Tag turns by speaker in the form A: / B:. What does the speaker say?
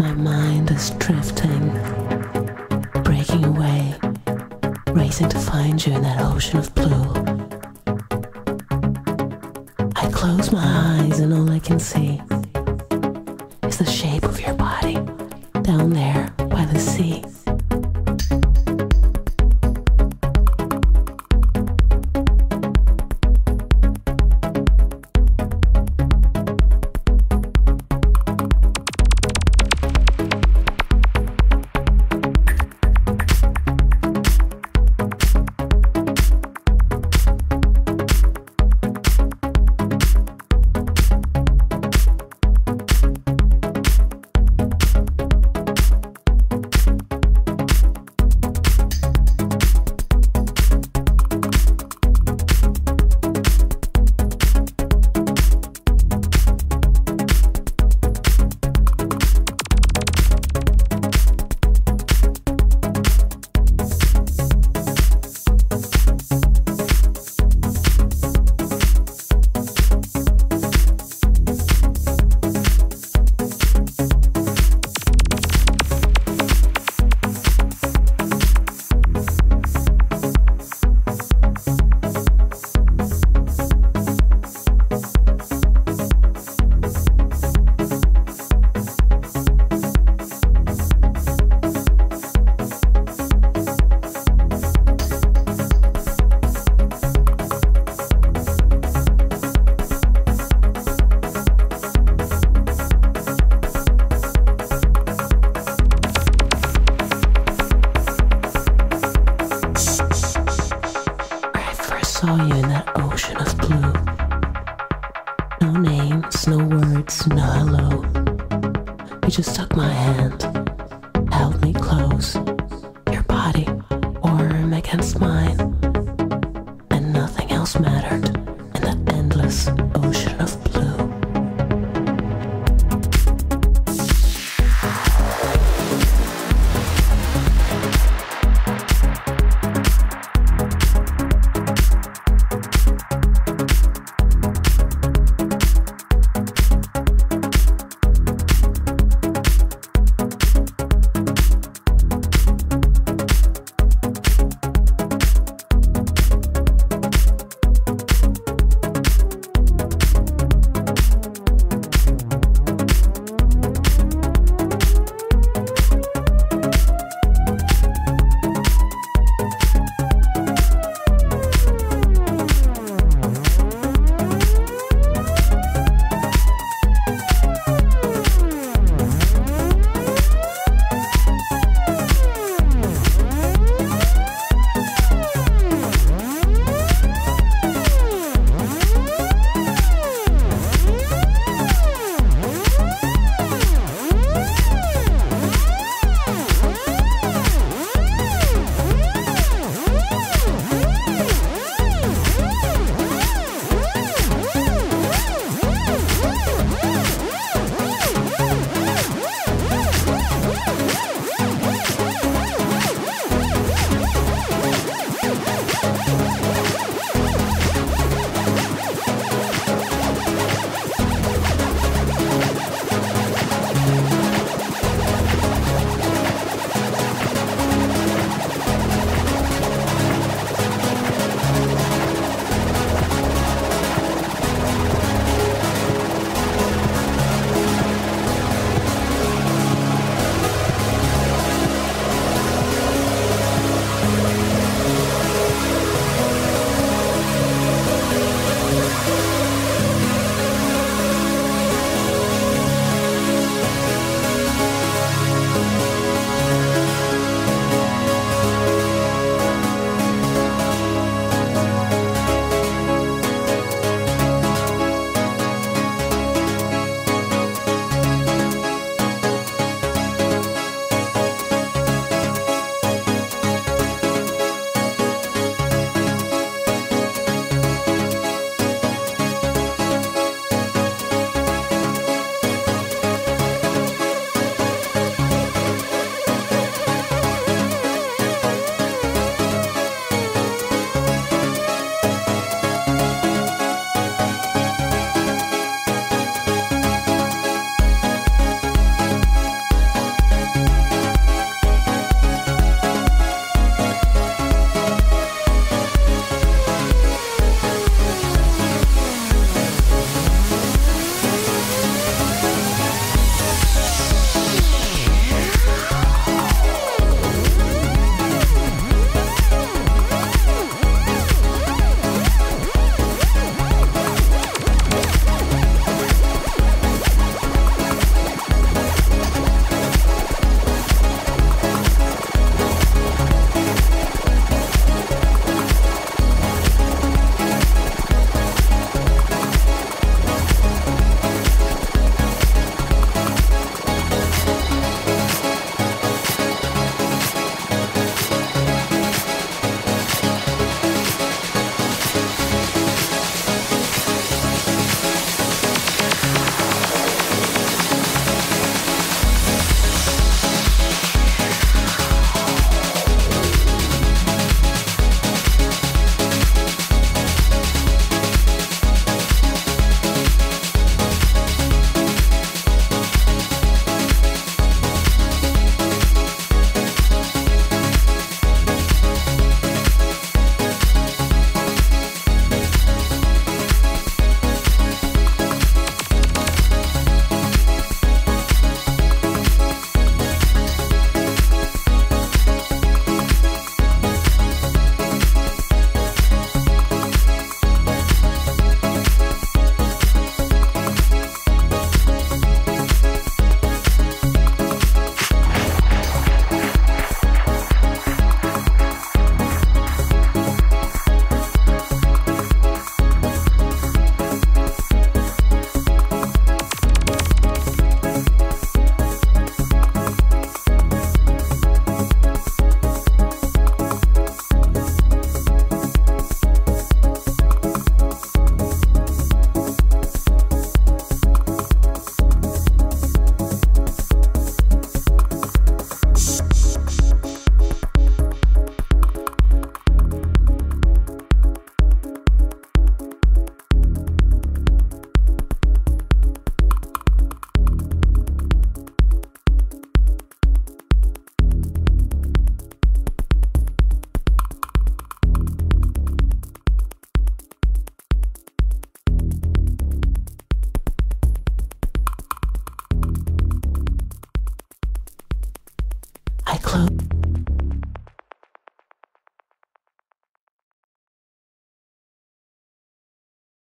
A: My mind is drifting, breaking away, racing to find you in that ocean of blue. I close my eyes and all I can see words, no hello. You just took my hand, held me close, your body warm against mine,